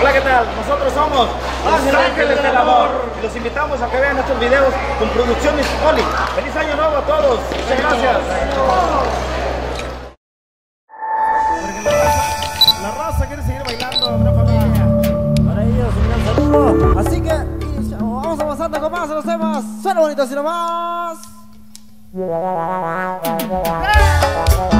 Hola, ¿qué tal? Nosotros somos Los Ángeles del Amor. Y los invitamos a que vean estos videos con Producciones Poli. ¡Feliz Año Nuevo a todos! Muchas gracias. La raza quiere seguir bailando, una familia. Para ellos, un gran saludo. Así que vamos avanzando con más de los temas. Suena bonito así nomás. ¡Eh!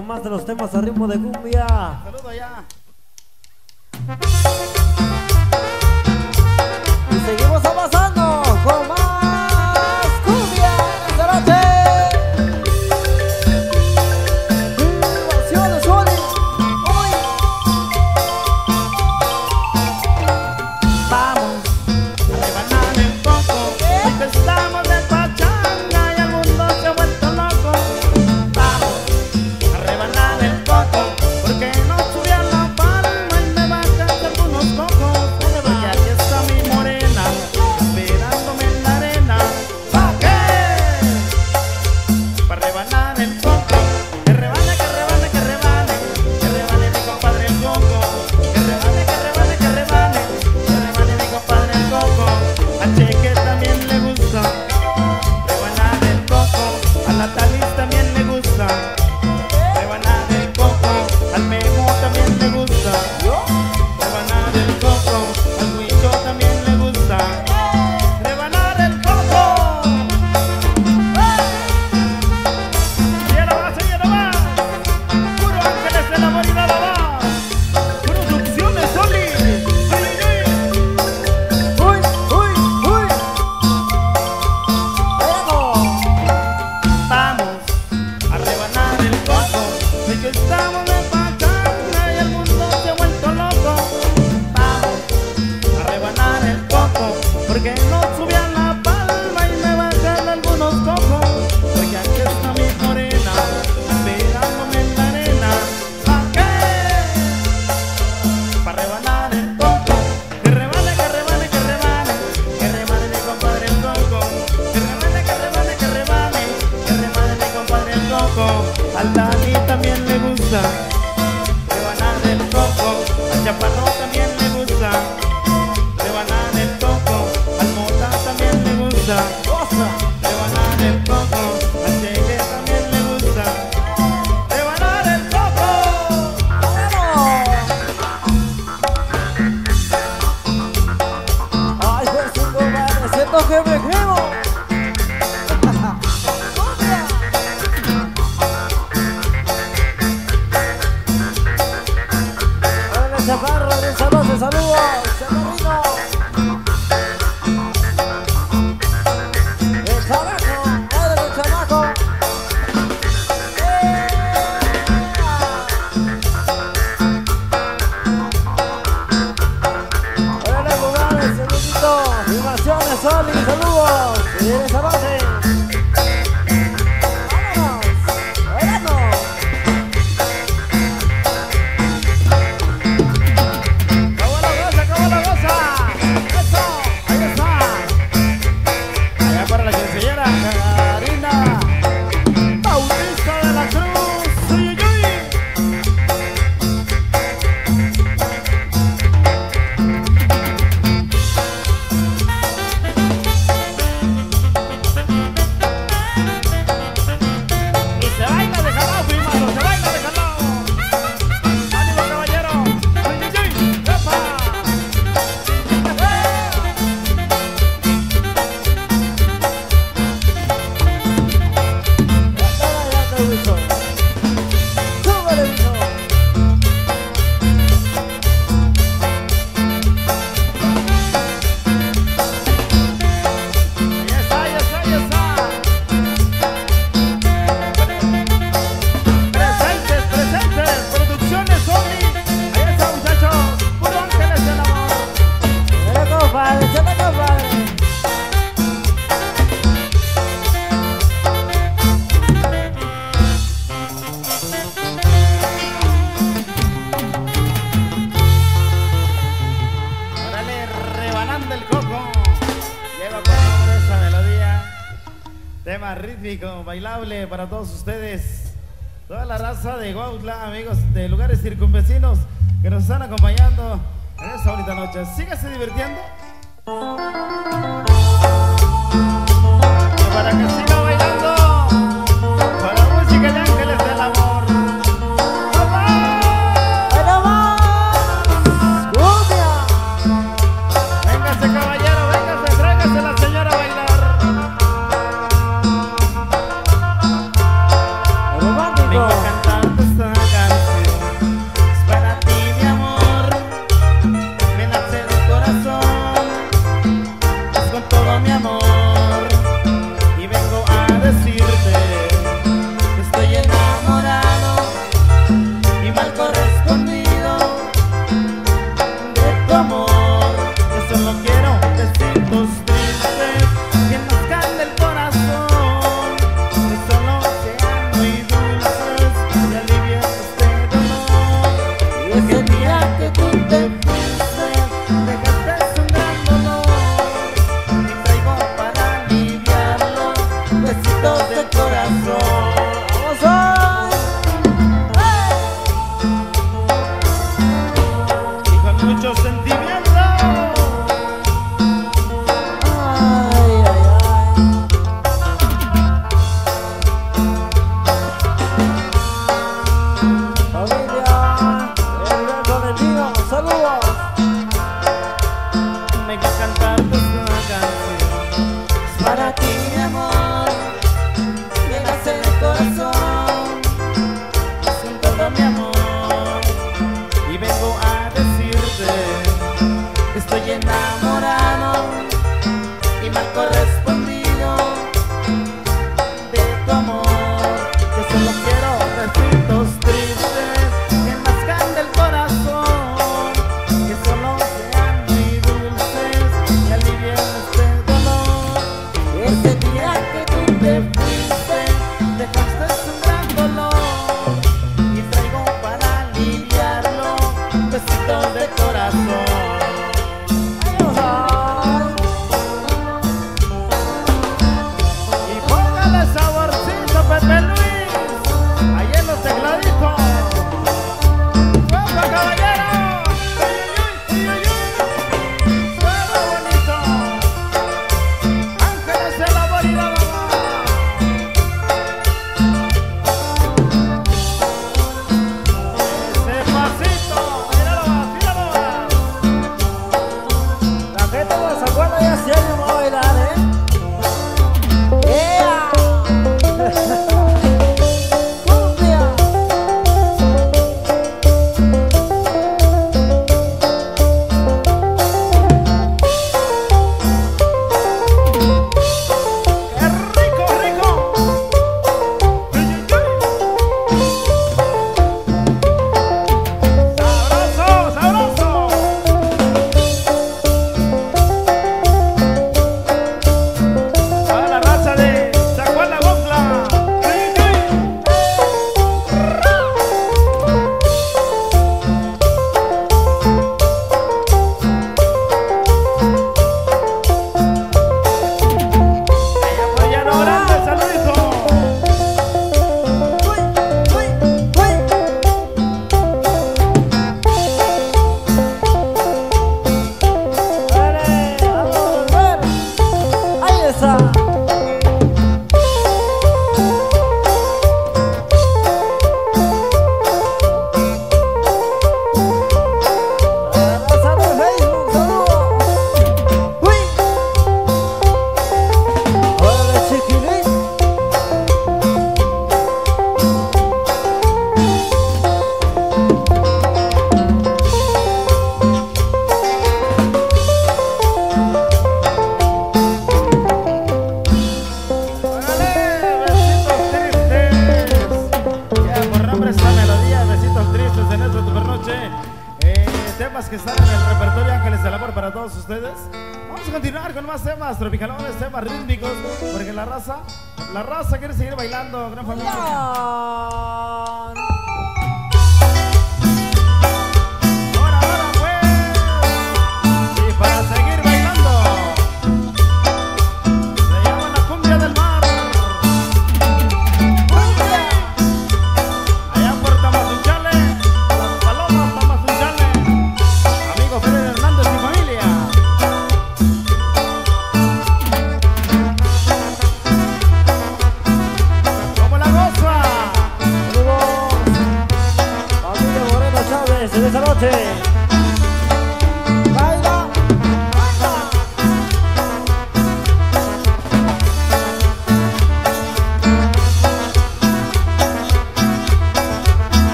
con más de los temas a ritmo de Cuba. para todos ustedes, toda la raza de Guautla, amigos de lugares circunvecinos que nos están acompañando en esta bonita noche. Sígase divirtiendo. tropicalones, temas eh, rítmicos, porque la raza, la raza quiere seguir bailando, gran familia.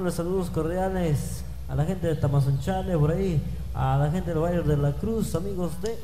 unos saludos cordiales a la gente de Tamazunchale, por ahí, a la gente del Valle de la Cruz, amigos de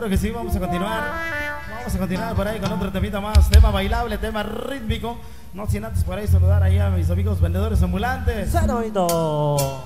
Claro que sí, vamos a continuar. Vamos a continuar por ahí con otro temita más. Tema bailable, tema rítmico. No sin antes por ahí saludar ahí a mis amigos vendedores ambulantes. ¡Saludos!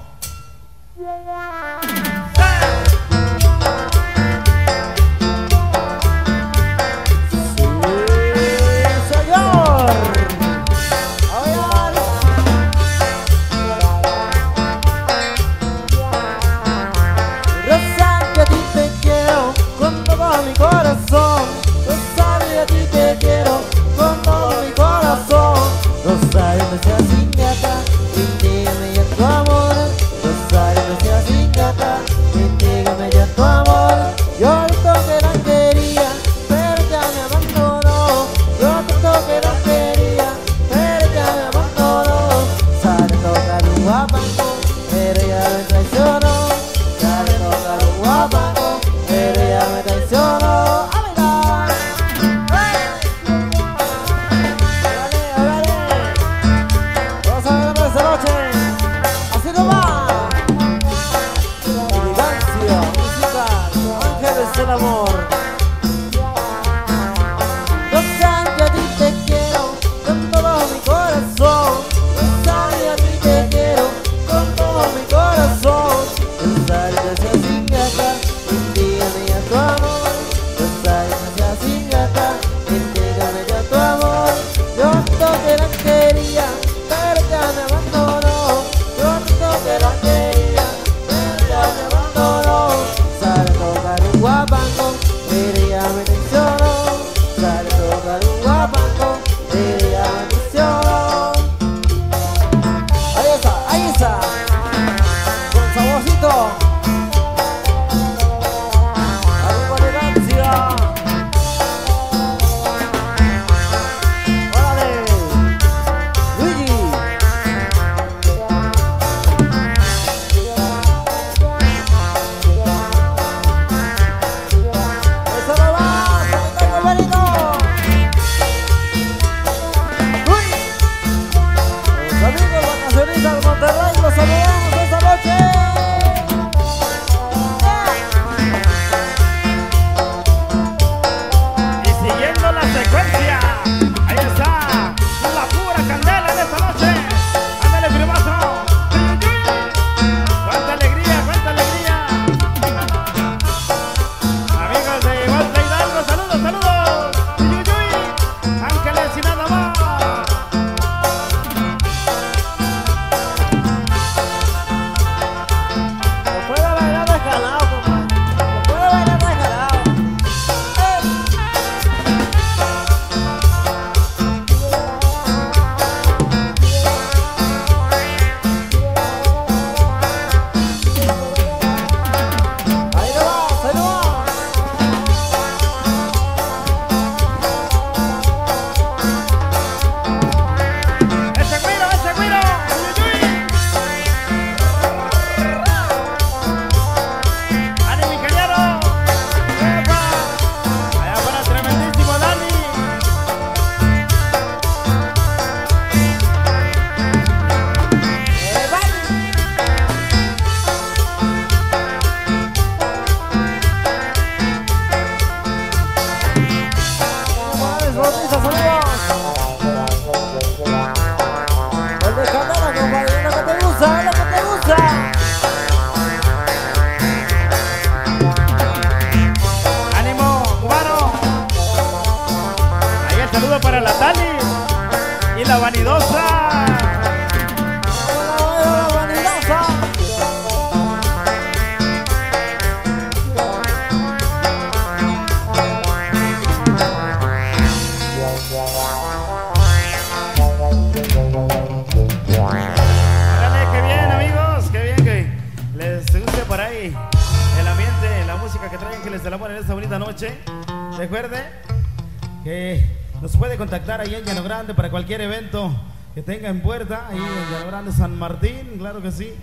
contactar ahí en Llano Grande para cualquier evento que tenga en puerta, ahí en Llano Grande San Martín, claro que sí.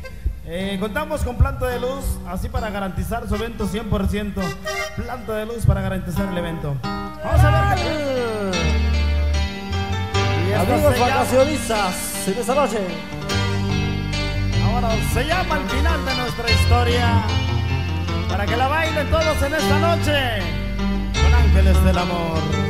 Eh, contamos con planta de luz, así para garantizar su evento 100%. Planta de luz para garantizar el evento. Vamos a ver. Amigos vacacionistas, en esta noche. Ahora se llama el final de nuestra historia. Para que la bailen todos en esta noche. Con Ángeles del Amor.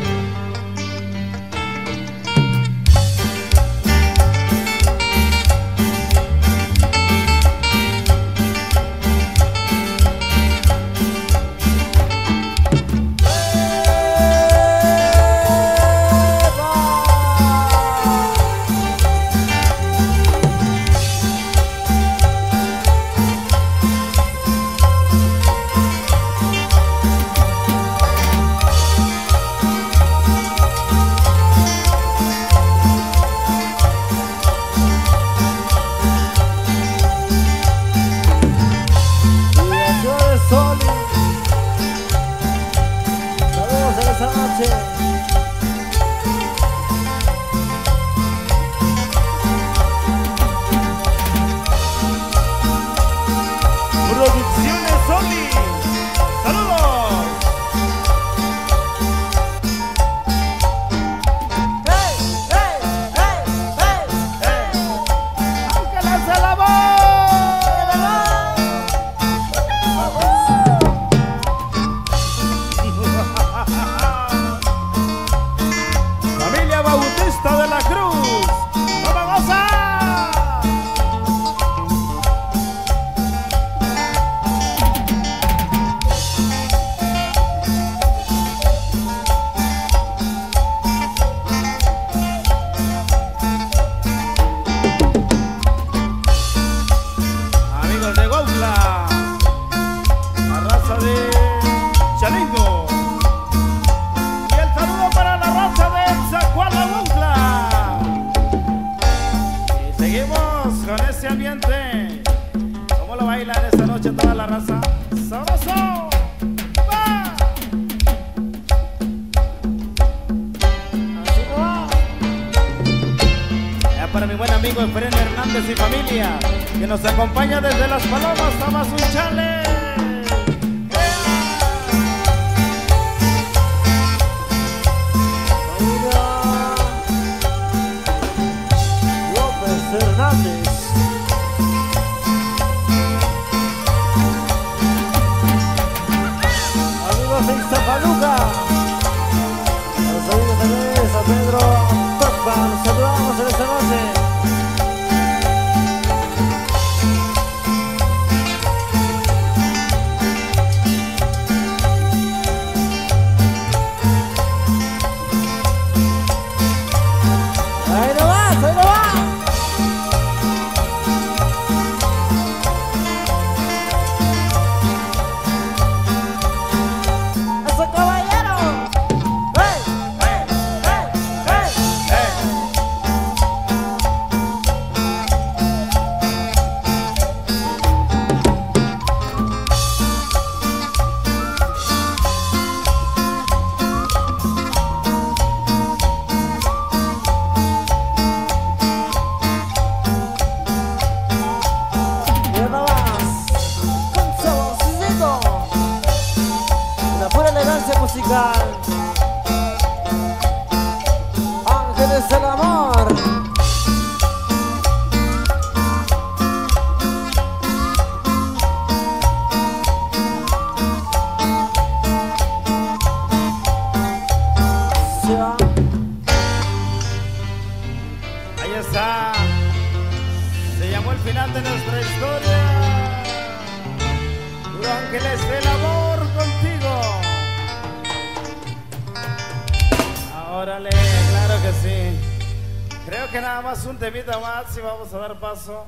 a dar paso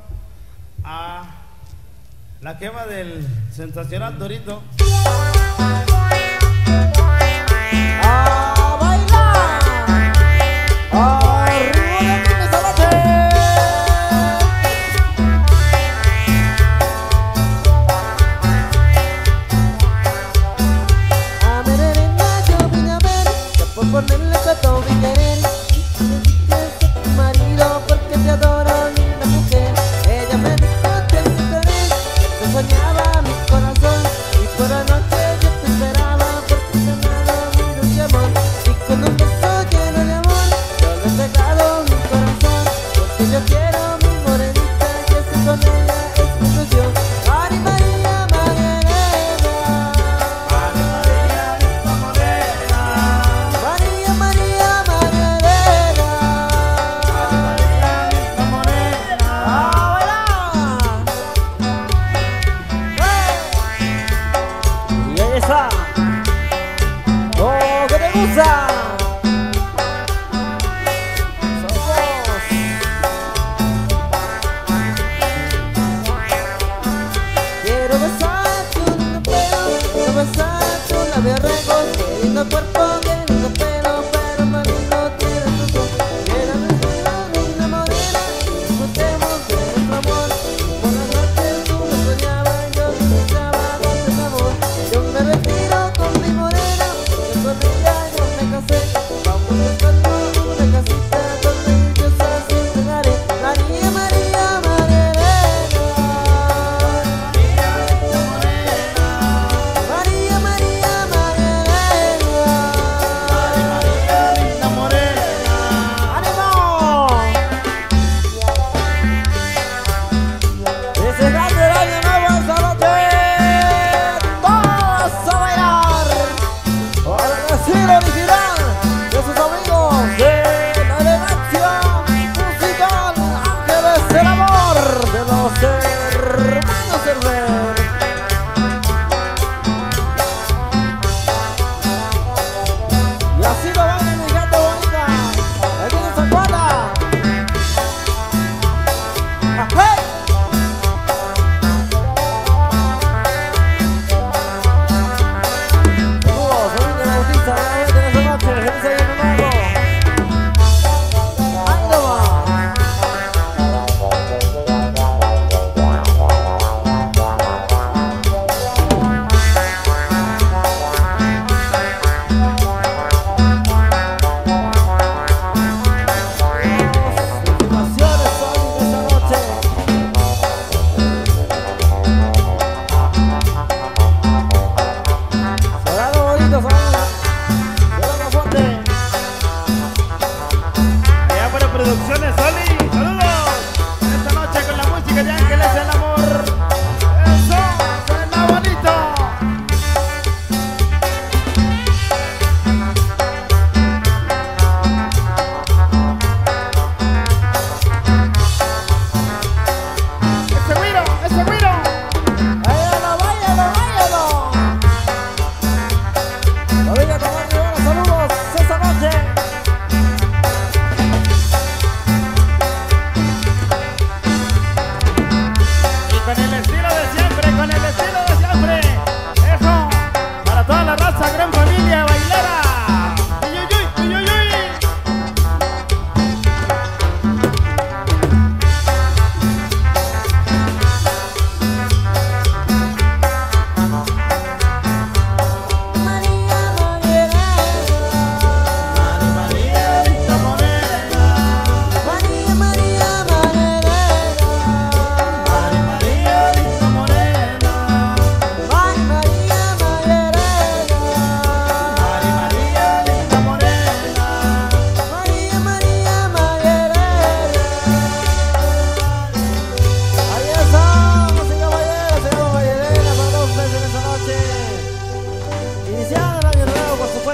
a la quema del sensacional Dorito.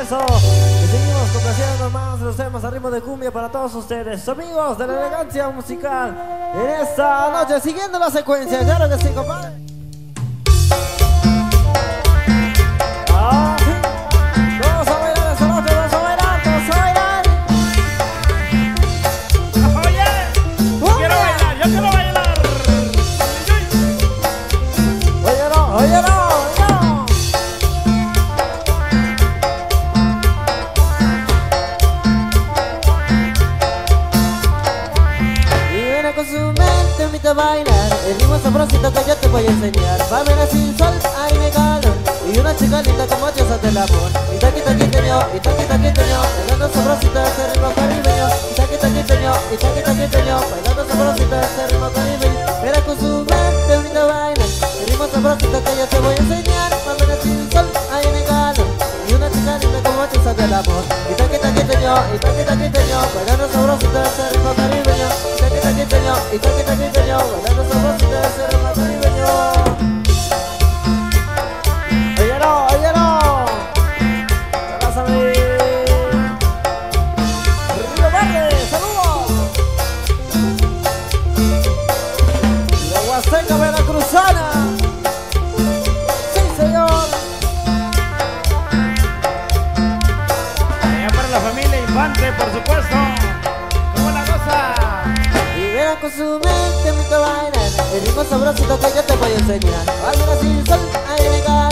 regreso. Y seguimos complaciendo más los temas a ritmo de cumbia para todos ustedes, amigos de la elegancia musical. En esta noche, siguiendo la secuencia, claro que sí, compadre. chica linda como diosa del amor. Y taqui taqui teño, y taqui taqui teño Bailando sabrosita ese ritmo caribeño. Y taqui taqui teño, y taqui taqui teño Bailando sabrosita ese ritmo caribeño. Mira con su mente linda vaina El ritmo sabrosita que yo te voy a enseñar. Cuando nací el sol, hay un regalo Y una chica linda como diosa del amor. Y taqui taqui teño, y taqui taqui teño Bailando sabrosita ese ritmo caribeño. Y taqui taqui teño, y taqui taqui teño Bailando sabrosita ese ritmo caribeño. con su mente muy bailar El ritmo sabrosito que yo te voy a enseñar. Hay una sin sol, hay una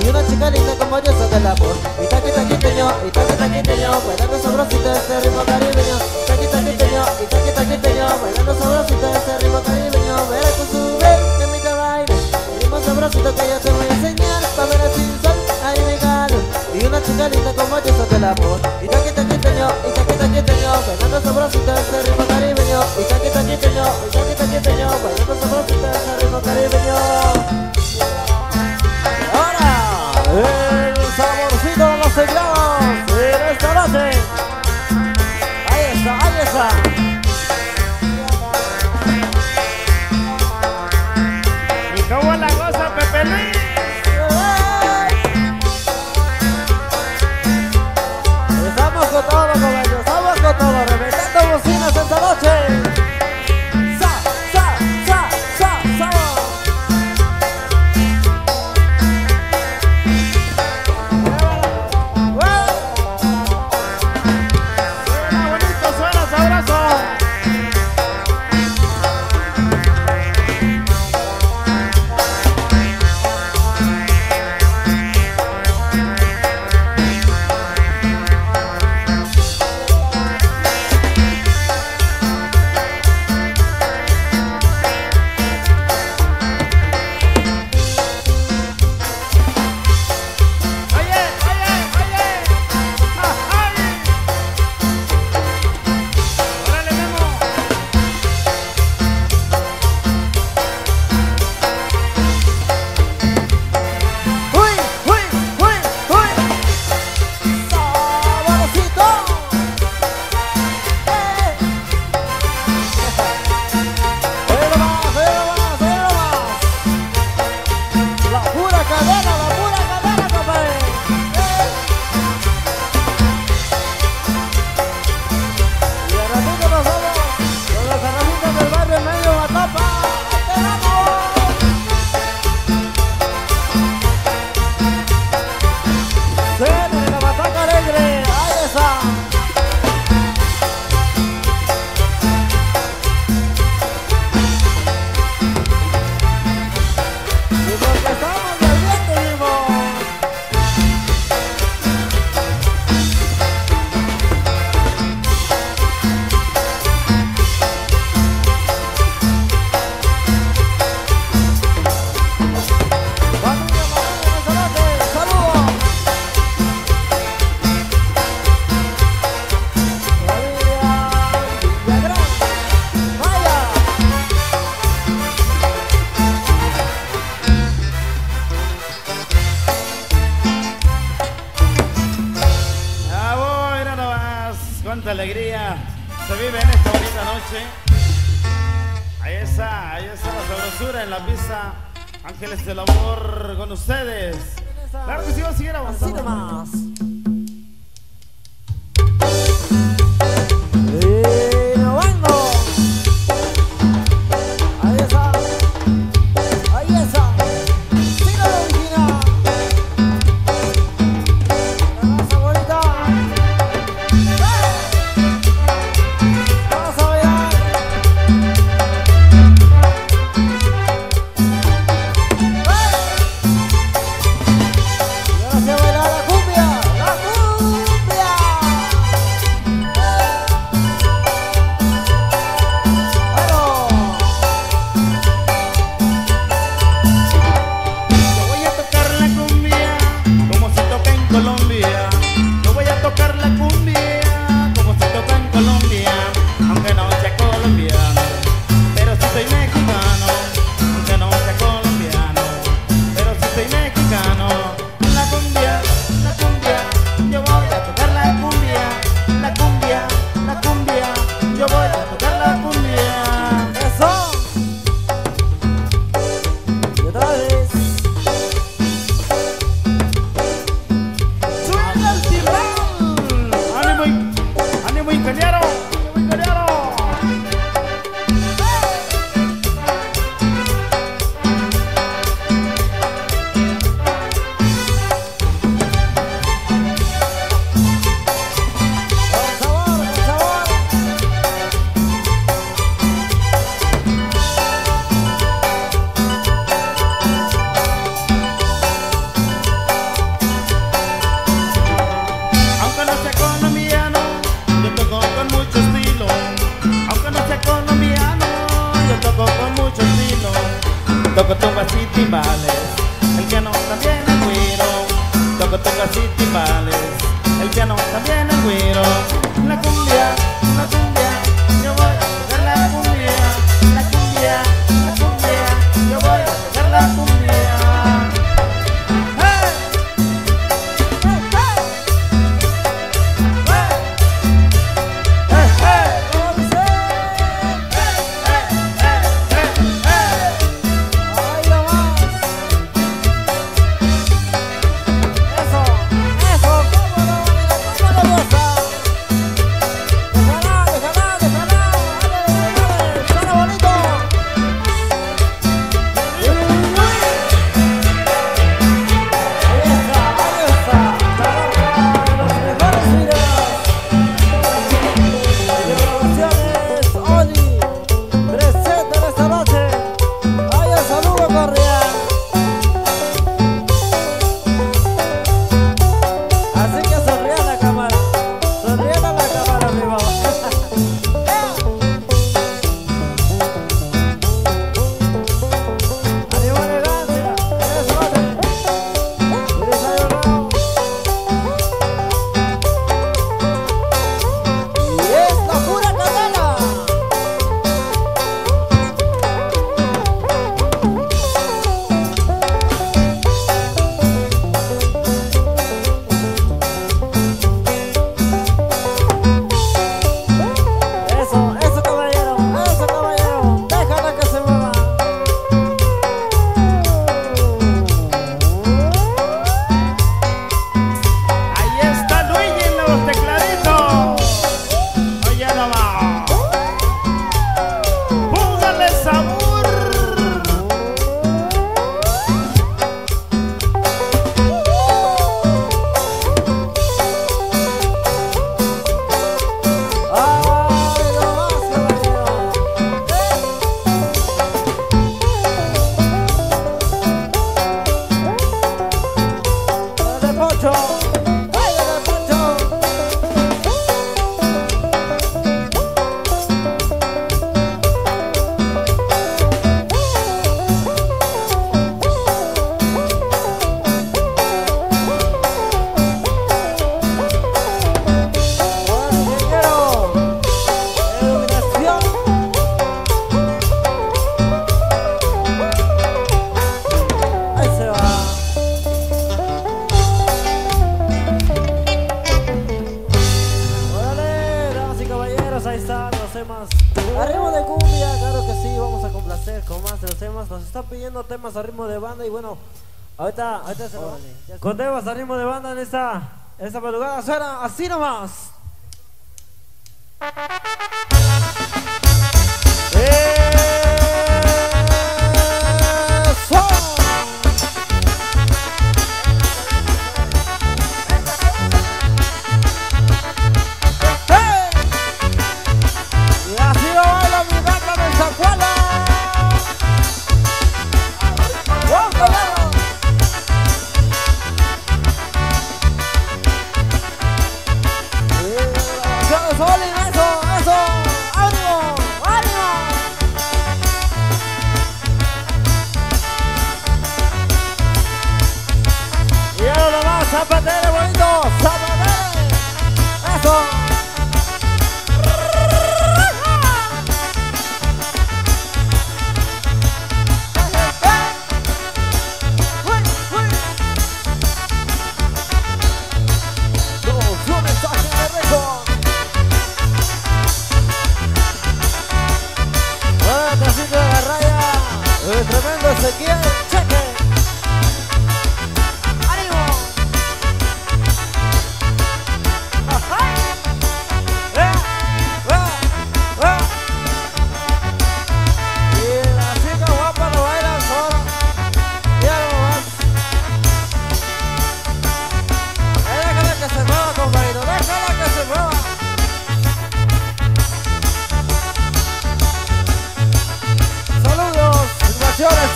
Y una chica linda como diosa del amor. Y taqui taquiteño, y taqui taquiteño Bailando sabrosito este ritmo caribeño. Taqui taquiteño, y taqui taquiteño Bailando sabrosito este ritmo caribeño. Verás con su mente muy bailar El ritmo sabrosito que yo te voy a enseñar. Pa' ver sin sol, hay una Y una chica linda como diosa del amor. Y taqui taquiteño, y taqui taquiteño Bailando sabrosito este ritmo caribeño. Y taqui taquiteño, y taqui taquiteño Bailando sabrosito este ritmo caribeño Ahora, el saborcito de los teclados en esta noche. Ahí está, ahí está. ¿Y cómo la goza Pepe Luis? Estamos con todo, ellos, estamos con todo, reventando Martin. y bueno, ahorita, ahorita se lo oh, Contemos de banda en esta, en esta madrugada. Suena así nomás.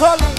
sol.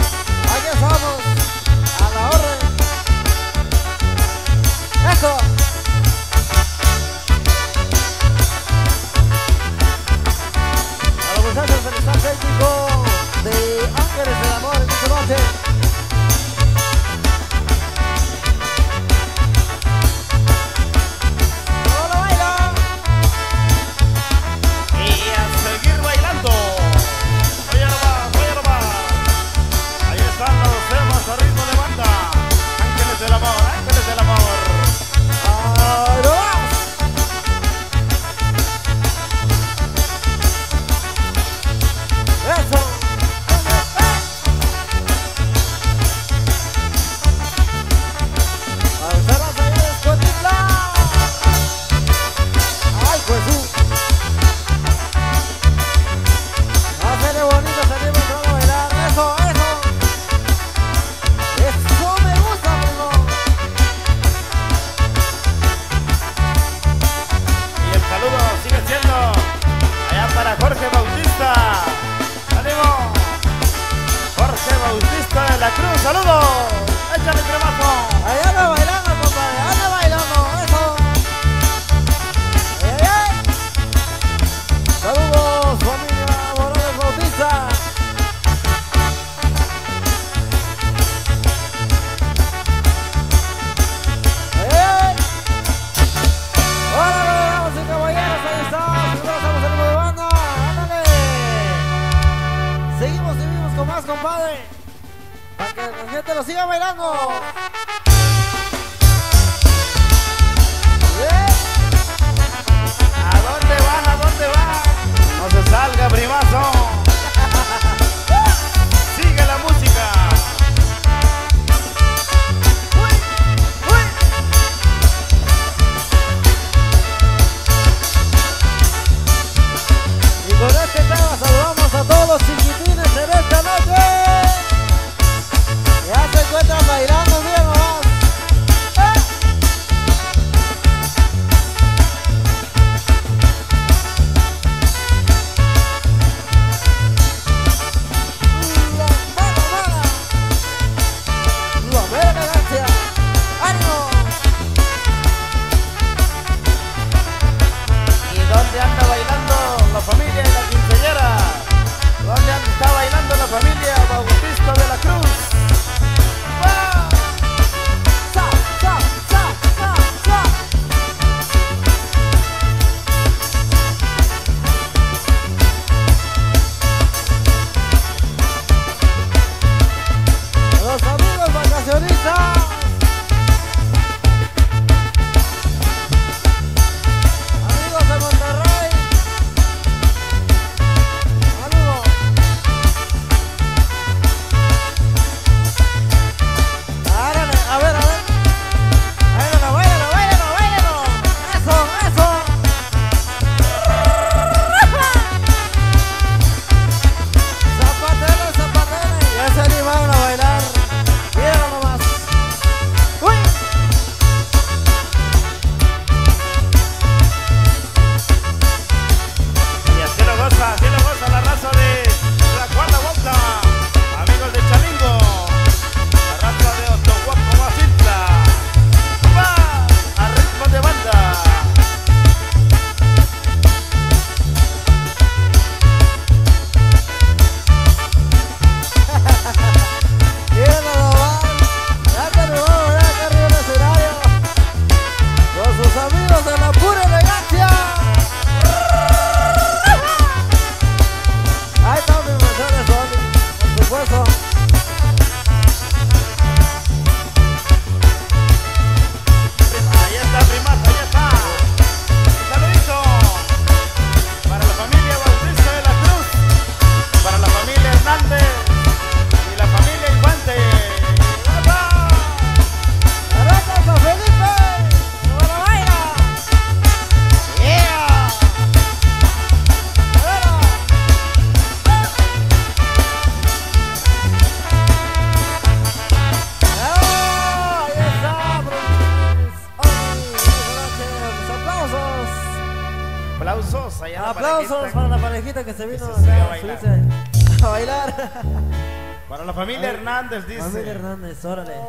Sórale.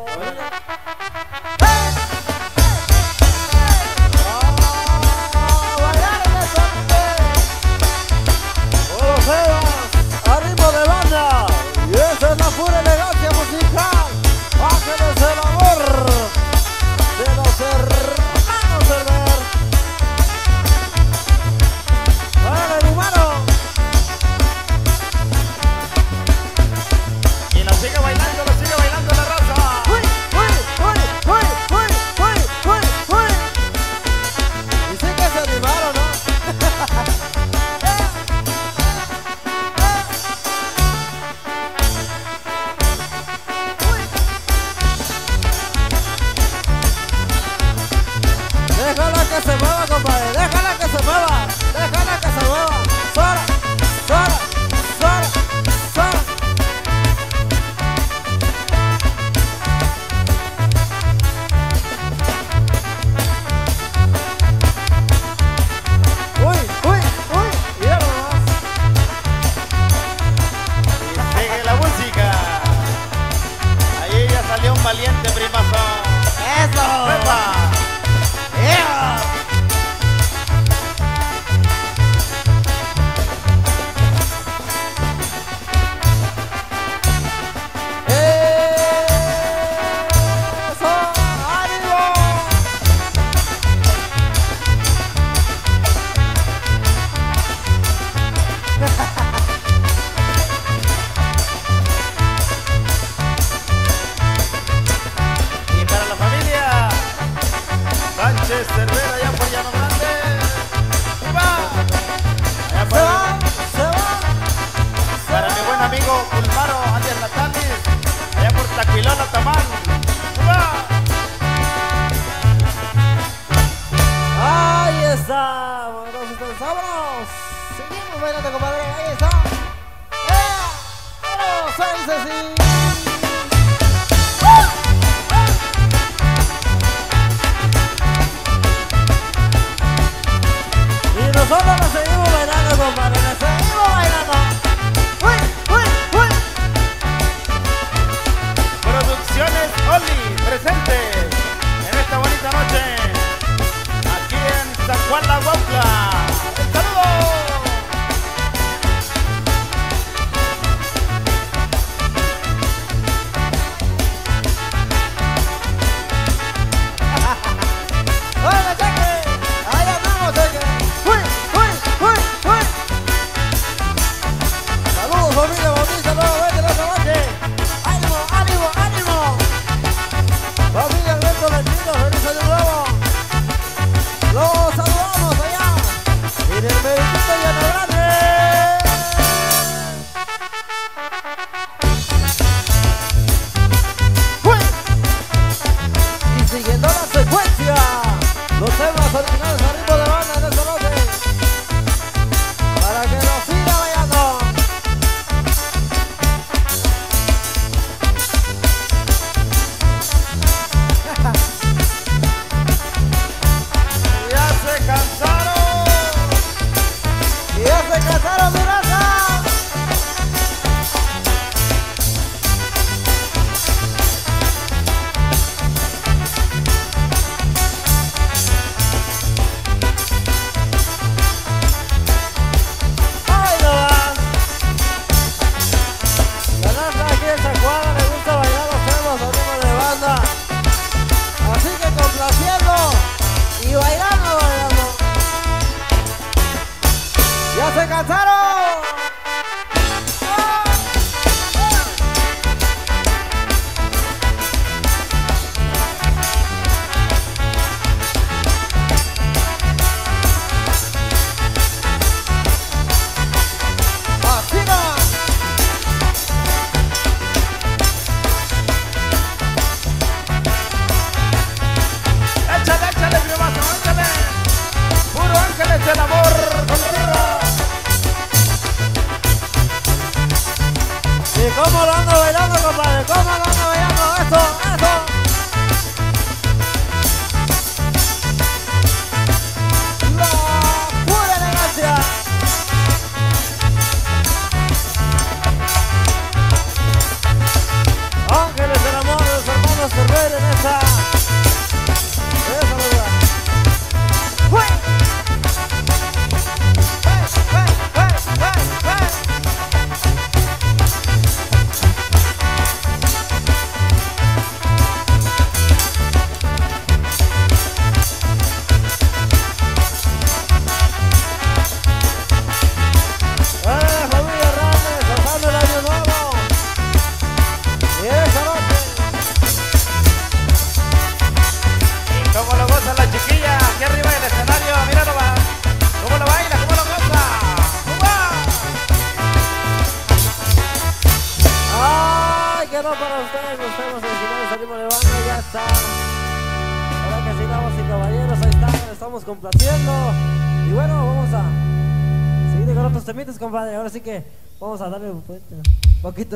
En San Juan La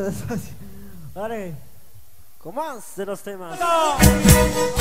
un poquito de espacio. Ahora, con más de los temas. ¡No!